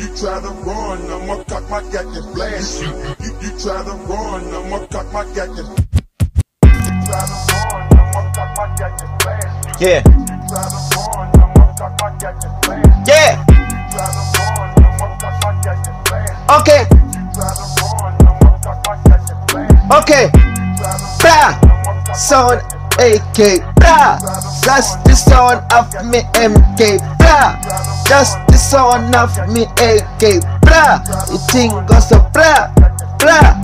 you try to run, I'ma cock my gat and blast you. You, you try to run, I'ma cock my gat and You try to run, I'ma cock my gat and blast you. Yeah, You try to run, I'ma cock my gat and blast you. yeah, You try to run, I'ma cock my gat and blast you. okay, You try to run, I'ma cock my gat and blast you. okay. You try to Blah, run, I'ma cock sound AK. Blah, that's the sound of me MK. Blah, that's the sound of me AK. Blah, the thing goes so blah, blah.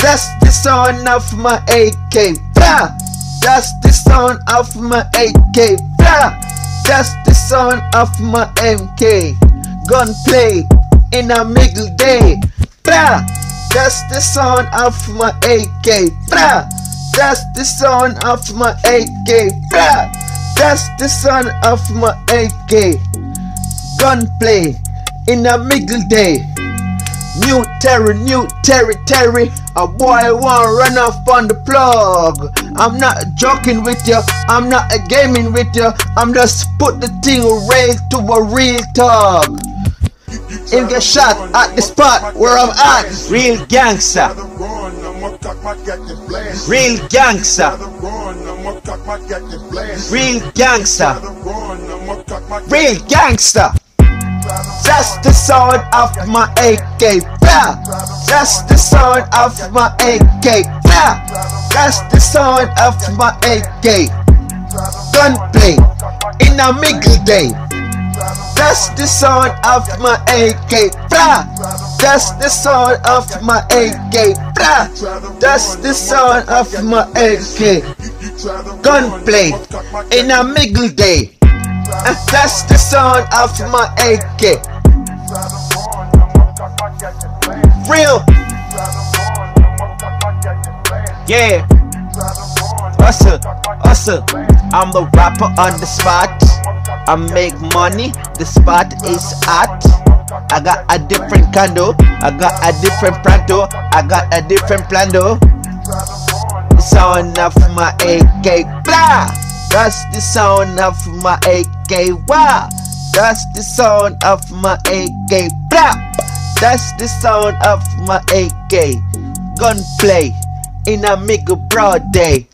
That's the sound of my AK. Blah, that's the sound of my AK. Blah, that's the sound of my MK. Gunplay in a middle day. Blah, that's the sound of my AK. Blah, that's the son of my AK. Blah, that's the son of my AK. Gunplay in the middle day. New terry, new territory. A boy want run off on the plug. I'm not joking with you. I'm not gaming with you. I'm just put the thing real to a real talk. Him get shot at the spot where I'm at. Real gangster. Real gangster. Real gangster. Real gangster. That's the sound of my AK. Blah. That's the sound of my AK. Blah. That's the sound of my AK. Gunplay in a middle day. That's the sound of my AK. Blah. That's the sound of my AK. Blah. That's the sound of my AK. Gunplay in a middle day. And that's the sound of my AK. Real, yeah. Hustle, hustle. I'm the rapper on the spot. I make money, the spot is hot. I got a different condo, I got a different planto, I got a different plando. The sound of my AK, blah. That's the sound of my AK, wow. That's the sound of my AK, blah. That's the sound of my AK. Gunplay in a mega broad day.